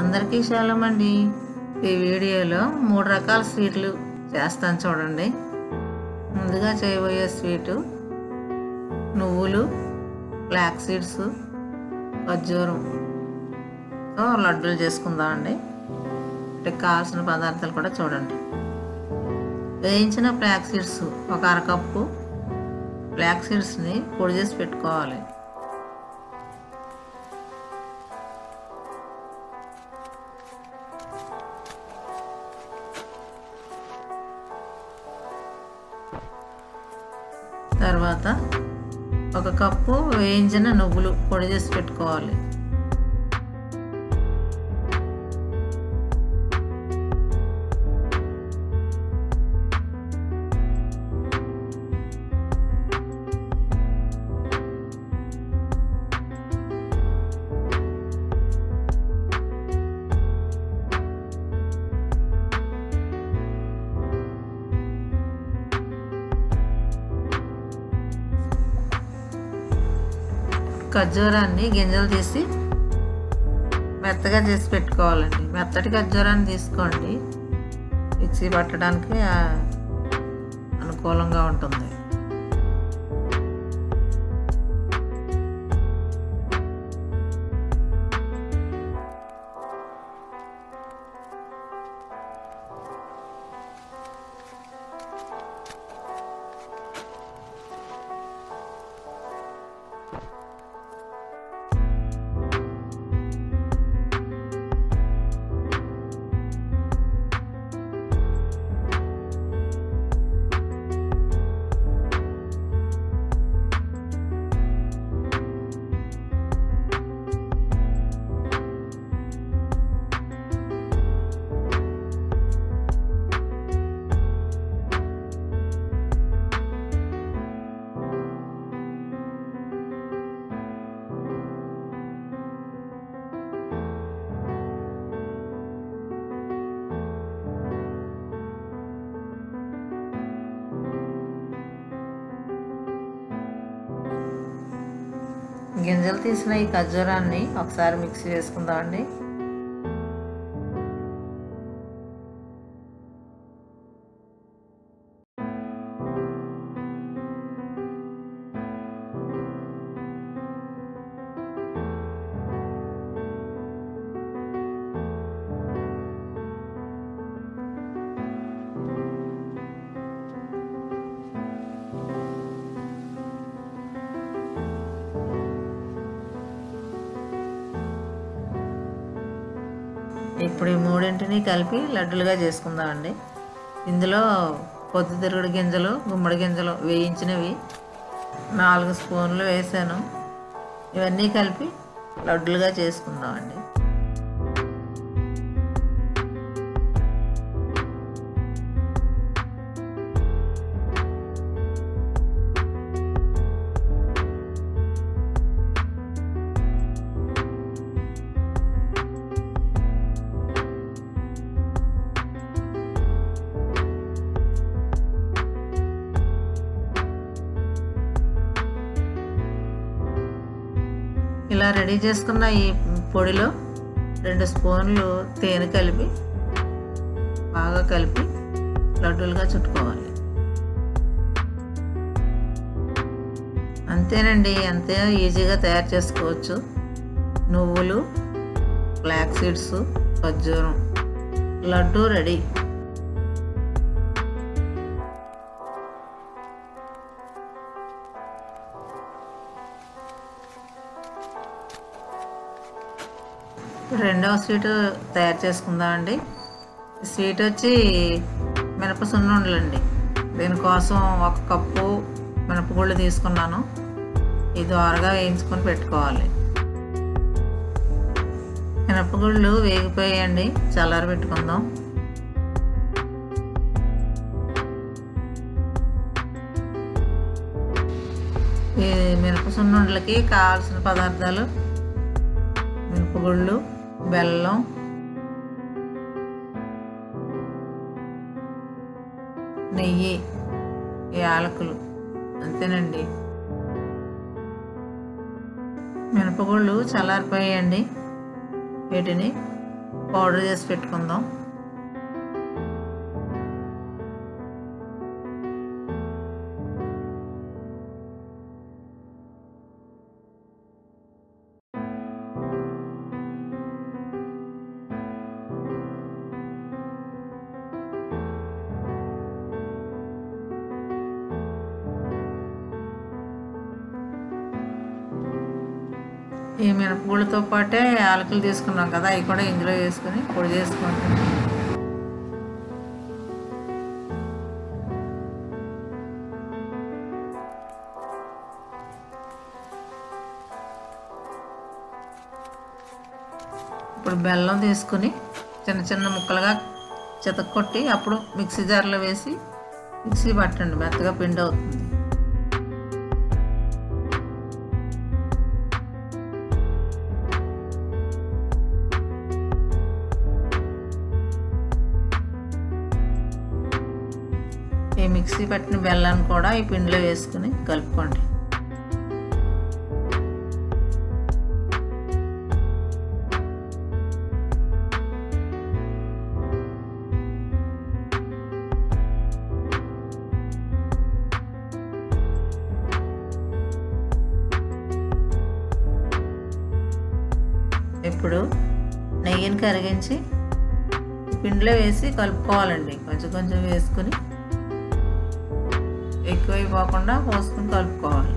అందరికీ శాలం అండి ఈ వీడియోలో మూడు రకాల స్వీట్లు చేస్తాను చూడండి. ముందుగా చేయబోయే స్వీటు నువ్వులు బ్లాక్ సీడ్స్ ఖర్జూరం. లడ్డూలు చేసుకుందామండి. అంటే కావాల్సిన పదార్థాలు కూడా చూడండి. వేయించిన బ్లాక్ సీడ్స్ ఒక అరకప్పు బ్లాక్ సీడ్స్ని పొడి చేసి పెట్టుకోవాలి. తర్వాత ఒక కప్పు వేయించిన నువ్వులు పొడి చేసి పెట్టుకోవాలి. ఖర్జూరాన్ని గింజలు తీసి మెత్తగా చేసి పెట్టుకోవాలండి. మెత్తటి ఖర్జూరాన్ని తీసుకోండి. మిక్సీ పట్టడానికి అనుకూలంగా ఉంటుంది. తీసిన ఈ ఖర్జూరాన్ని ఒకసారి మిక్స్ చేసుకుందామండి. ఇప్పుడు ఈ మూడింటిని కలిపి లడ్డులుగా చేసుకుందామండి. ఇందులో పొద్దుతిరుగుడు గింజలు గుమ్మడి గింజలు వేయించినవి నాలుగు స్పూన్లు వేసాను. ఇవన్నీ కలిపి లడ్డులుగా చేసుకుందామండి. రెడీ చేసుకున్న ఈ పొడిలో రెండు స్పూన్లు తేనె కలిపి బాగా కలిపి లడ్డూలుగా చుట్టుకోవాలి. అంతేనండి అంతే ఈజీగా తయారు చేసుకోవచ్చు. నువ్వులు ఫ్లాక్ సీడ్స్ ఖర్జూరం. లడ్డు రెడీ. రెండవ స్వీట్ తయారు చేసుకుందామండి అండి. స్వీట్ వచ్చి మినప సున్నుండలండి. దీనికోసం ఒక కప్పు మినపగుళ్ళు తీసుకున్నాను. ఇది ద్వారగా వేయించుకొని పెట్టుకోవాలి. మినపగుళ్ళు వేగిపోయాయండి. చల్లారి పెట్టుకుందాం. ఈ మినప సున్నుండలకి కావాల్సిన పదార్థాలు మినపగుళ్ళు బెల్లం. నెయ్యి యాలకులు అంతేనండి. మినపగుళ్ళు చల్లారిపోయాయండి. వీటిని పౌడర్ చేసి పెట్టుకుందాం. మినపగుళ్ళతో పాటే యాలకులు తీసుకున్నాం కదా అవి కూడా ఇందులో వేసుకొని పొడి చేసుకుంటాం ఇప్పుడు బెల్లం తీసుకుని చిన్న చిన్న ముక్కలుగా చితక్కొట్టి అప్పుడు మిక్సీ జార్లో వేసి మిక్సీ పట్టండి మెత్తగా పిండి అవుతుంది. మిక్సీ పట్టిన బెల్లాన్ని కూడా ఈ పిండిలో వేసుకుని కలుపుకోండి. ఇప్పుడు నెయ్యిని కరిగించి పిండిలో వేసి కలుపుకోవాలండి. కొంచెం కొంచెం వేసుకుని ఎక్కువైపోకుండా పోసుకుని కలుపుకోవాలి.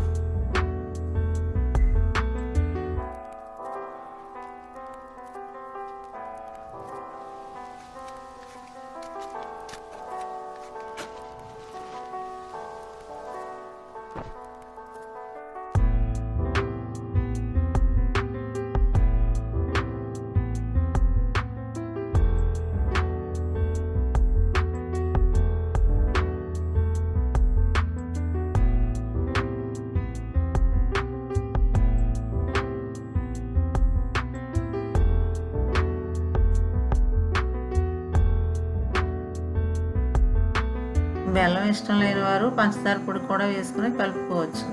ఇష్టం లేని వారు పంచదార పొడి కూడా వేసుకుని కలుపుకోవచ్చు.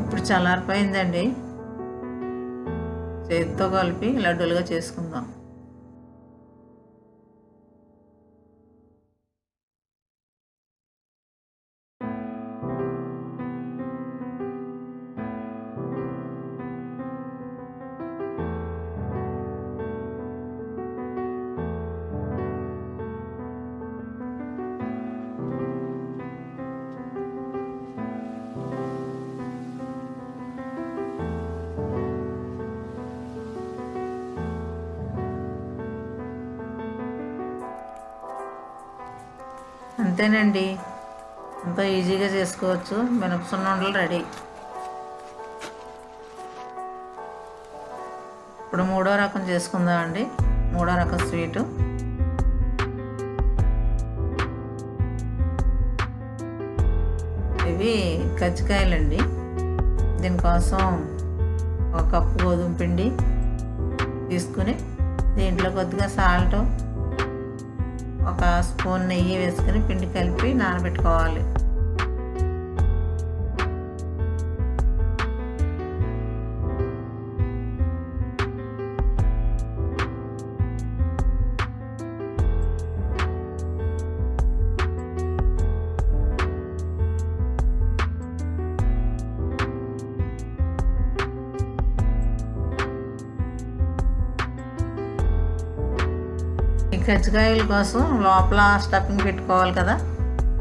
ఇప్పుడు చల్లారిపోయిందండి. చేతితో కలిపి లడ్డూలుగా చేసుకుందాం. అంతేనండి. ఎంతో ఈజీగా చేసుకోవచ్చు. మినప సున్నుండలు రెడీ. ఇప్పుడు మూడో రకం చేసుకుందాం అండి మూడో రకం స్వీటు. ఇవి కజ్జికాయలండి దీనికోసం ఒక కప్పు గోధుమ పిండి తీసుకుని దీంట్లో కొద్దిగా సాల్ట్ ఒక స్పూన్ నెయ్యి వేసుకుని పిండి కలిపి నానబెట్టుకోవాలి. కజ్జికాయల కోసం లోపల స్టఫింగ్ పెట్టుకోవాలి కదా.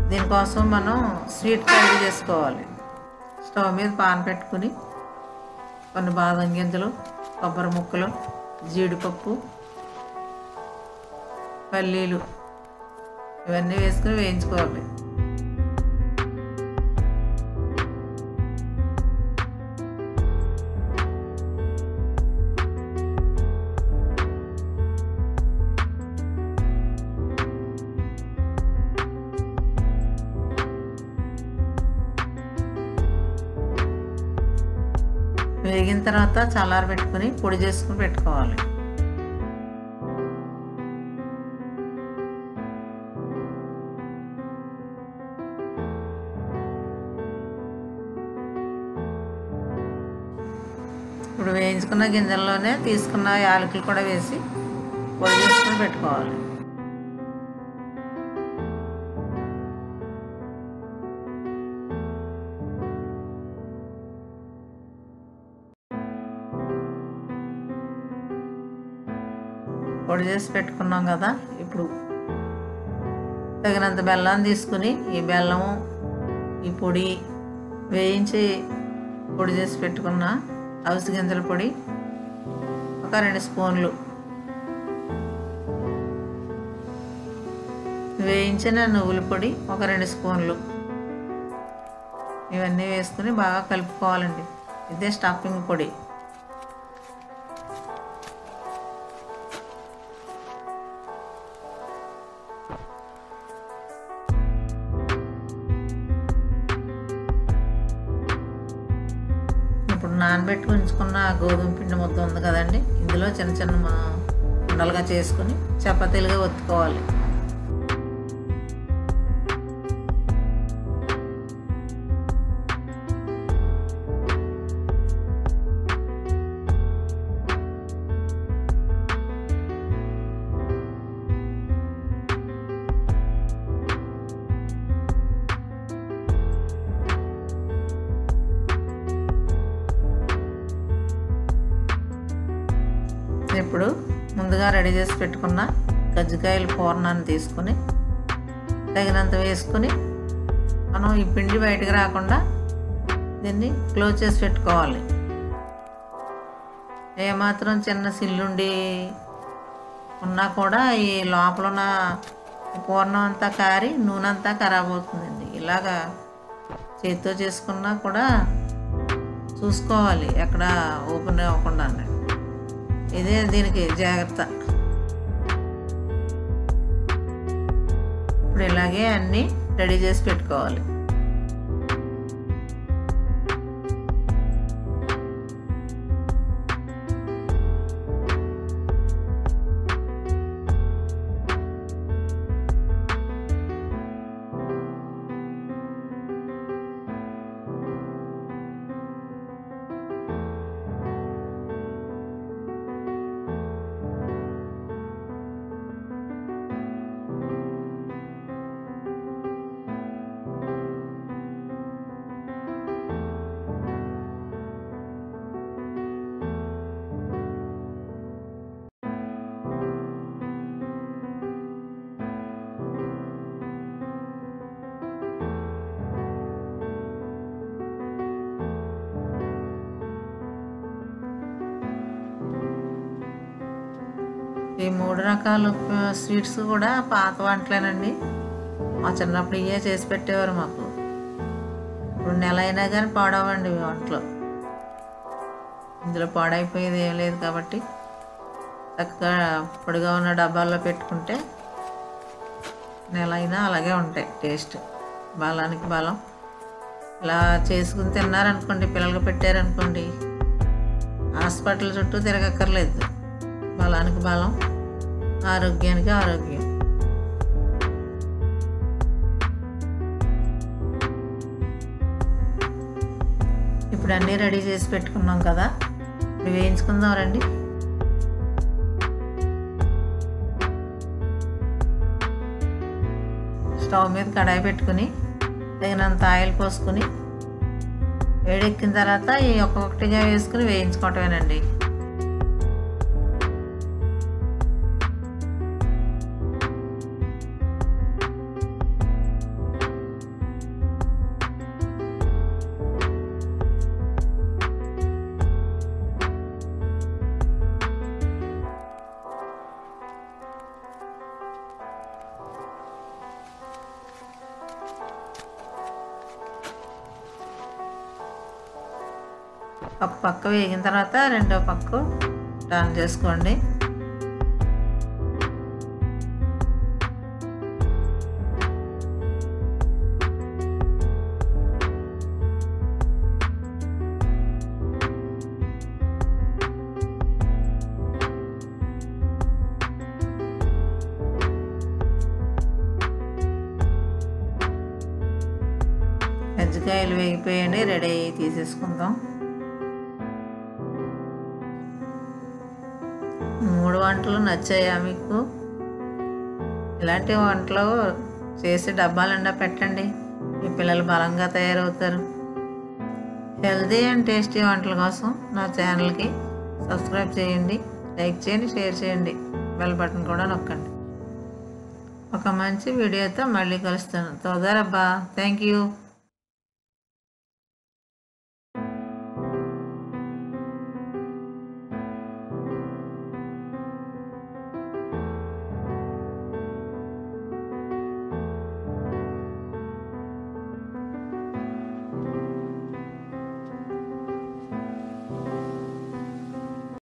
దీనికోసం మనం స్వీట్ తయారు చేసుకోవాలి. స్టవ్ మీద పాన్ పెట్టుకుని కొన్ని బాదం గింజలు కొబ్బరి ముక్కలు జీడిపప్పు పల్లీలు ఇవన్నీ వేసుకుని వేయించుకోవాలి. తర్వాత చల్లార పెట్టుకుని పొడి చేసుకుని పెట్టుకోవాలి. ఇప్పుడు వేయించుకున్న గింజల్లోనే తీసుకున్న యాలకులు కూడా వేసి పొడి చేసుకుని పెట్టుకోవాలి. పొడి చేసి పెట్టుకున్నాం కదా ఇప్పుడు తగినంత బెల్లం తీసుకుని ఈ బెల్లము ఈ పొడి వేయించి పొడి చేసి పెట్టుకున్న అవిసి గింజల పొడి ఒక రెండు స్పూన్లు వేయించిన నువ్వుల పొడి ఒక రెండు స్పూన్లు. ఇవన్నీ వేసుకుని బాగా కలుపుకోవాలండి. ఇదే స్టఫింగ్ పొడి. ఇప్పుడు ఉంచుకున్న గోధుమ పిండి ముద్ద ఉంది కదండి. ఇందులో చిన్న చిన్న ఉండలుగా చేసుకుని చపాతీలుగా ఒత్తుకోవాలి. రెడీ చేసి పెట్టుకున్న కజ్జికాయల పూర్ణాన్ని తీసుకుని తగినంత వేసుకుని మనం ఈ పిండి బయటకు రాకుండా దీన్ని క్లోజ్ చేసి పెట్టుకోవాలి. ఏమాత్రం చిన్న సిల్లుండి ఉన్నా కూడా ఈ లోపల ఉన్న పూర్ణం అంతా కారి నూనె అంతా ఖరాబ్ అవుతుందండి ఇలాగా చేతితో చేసుకున్నా కూడా చూసుకోవాలి ఎక్కడ ఓపెన్ అవ్వకుండా ఇదే దీనికి జాగ్రత్త. ఇప్పుడు ఇలాగే అన్నీ రెడీ చేసి పెట్టుకోవాలి. ఈ మూడు రకాల స్వీట్స్ కూడా పాత వంటలేనండి. మా చిన్నప్పుడు ఇవే చేసి పెట్టేవారు మాకు. ఇప్పుడు నెల అయినా కానీ పాడవండి ఈ వంటలు. ఇందులో పాడైపోయేది ఏం లేదు కాబట్టి చక్కగా పొడిగా ఉన్న డబ్బాల్లో పెట్టుకుంటే నెల అయినా అలాగే ఉంటాయి టేస్ట్. బలానికి బలం. ఇలా చేసుకుని తిన్నారనుకోండి పిల్లలకు పెట్టారనుకోండి హాస్పిటల్ చుట్టూ తిరగక్కర్లేదు. బలానికి బలం ఆరోగ్యానికి ఆరోగ్యం. ఇప్పుడు అన్నీ రెడీ చేసి పెట్టుకున్నాం కదా ఇప్పుడు వేయించుకుందాం రండి. స్టవ్ మీద కడాయి పెట్టుకుని తగినంత ఆయిల్ పోసుకుని వేడెక్కిన తర్వాత ఈ ఒక్కొక్కటిగా వేసుకుని వేయించుకోవటమేనండి. ఒక పక్క వేగిన తర్వాత రెండో పక్క టర్న్ చేసుకోండి. కజ్జికాయలు వేగిపోయండి రెడీ అయ్యి తీసేసుకుందాం. వంటలు నచ్చాయా మీకు? ఇలాంటి వంటలు చేసి డబ్బాలుండా పెట్టండి. మీ పిల్లలు బలంగా తయారవుతారు. హెల్తీ అండ్ టేస్టీ వంటల కోసం నా ఛానల్కి సబ్స్క్రైబ్ చేయండి. లైక్ చేయండి షేర్ చేయండి. బెల్ బటన్ కూడా నొక్కండి. ఒక మంచి వీడియోతో మళ్ళీ కలుస్తాను. తోదారబ్బా. Thank you.